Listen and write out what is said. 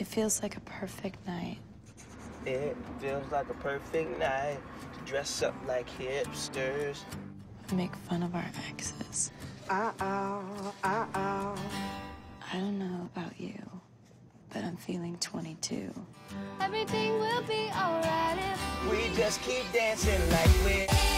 It feels like a perfect night. It feels like a perfect night to dress up like hipsters. Make fun of our exes. Uh-oh, uh-oh. I don't know about you, but I'm feeling 22. Everything will be alright if We just keep dancing like we're